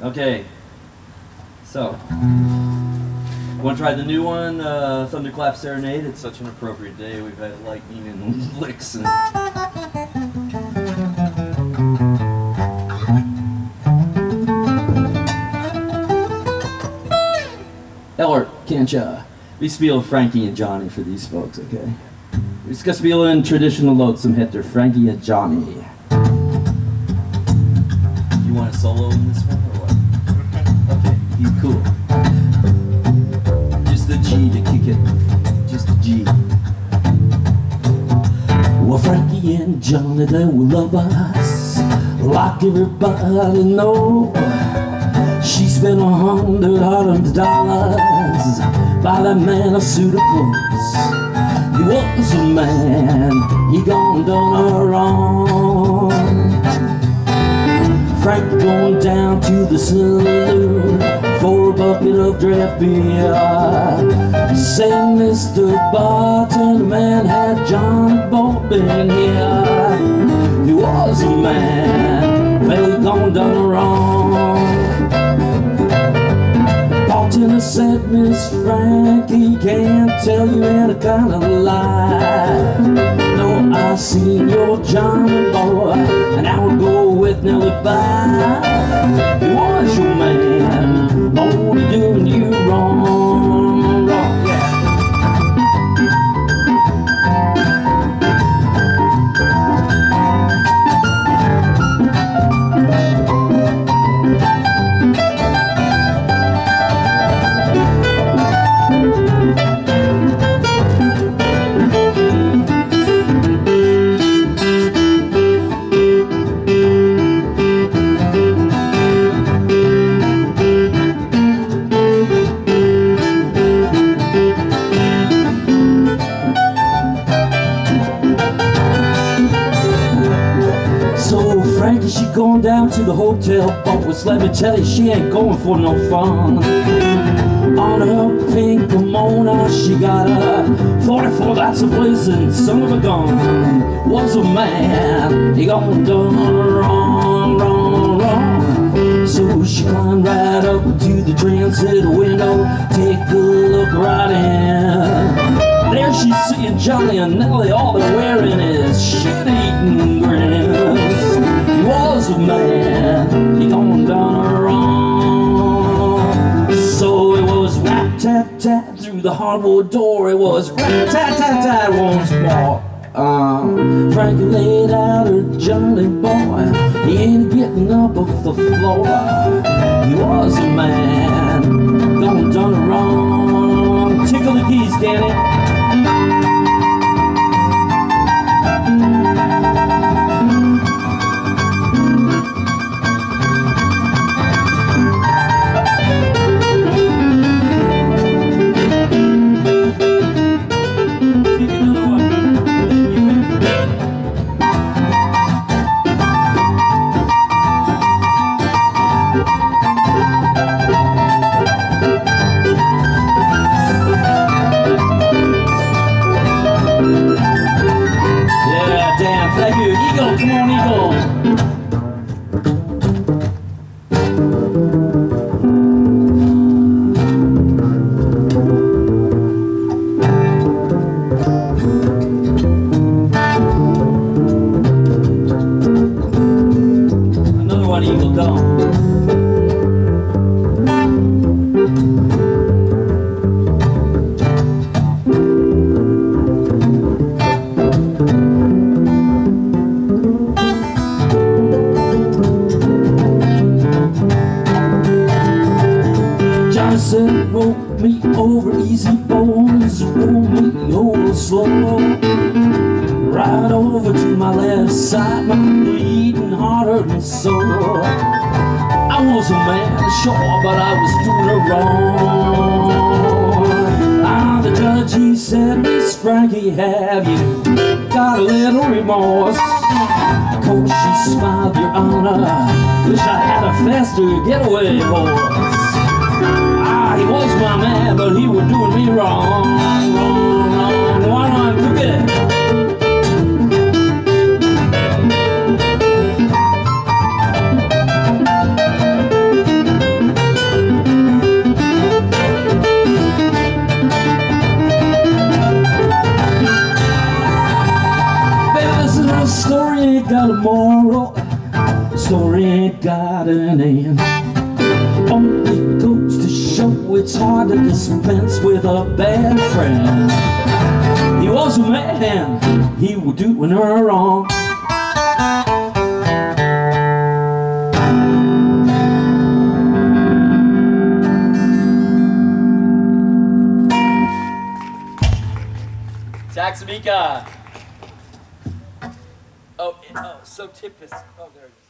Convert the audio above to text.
Okay. So, want to try the new one, uh, Thunderclap Serenade? It's such an appropriate day. We've had lightning and licks and. Eller, can't ya? We spiel Frankie and Johnny for these folks, okay? Vi ska spela en traditional låt heter Frankie and Johnny. You want a solo Well, Frankie and Johnny, they were lovers, like everybody know. She spent a hundred hundred dollars by that man a suit of clothes. He was a man, he gone done her wrong. Frank going down to the saloon for a bucket of draft beer. Said Mr. Bartender man had John Boy been here. He was a man, well gone done wrong. Bartender said, Miss Frankie can't tell you any kind of lie. No, I seen your John boy, and I would go with Nellie by. The hotel office. Let me tell you, she ain't going for no fun. On her pink Pomona, she got a 44, that's a blazing son of a gun. Was a man, he gone done wrong, wrong, wrong. So she climbed right up to the transom window, take a look right in. There she's seeing Johnny and Nellie, all they're wearing is through the hardwood door, it was rat-tat-tat-tat once more. Um, Frankie laid out her Johnny boy, he ain't getting up off the floor. He was a man, gone done wrong. Johnson roll me over easy bones, roll me over slow. Right over to my left side, my bleeding harder than so. I was a man, sure, but I was doing it wrong. Ah, the judge, he said, Miss Frankie, have you got a little remorse? Course, she smiled, Your Honor. Wish I had a faster getaway horse was my man, but he was doing me wrong. Wrong, wrong, i'm forget. Story ain't got a moral, story ain't got an end. Only it's hard to dispense with a bad friend. He was a man, he would do when her wrong. Taxamica. Oh, oh, so is. Oh, there it is.